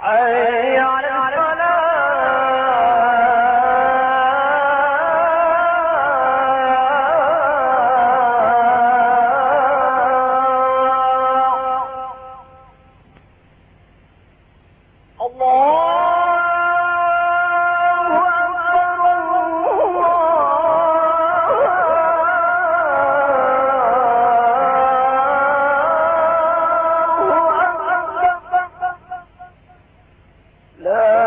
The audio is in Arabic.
Hey. لا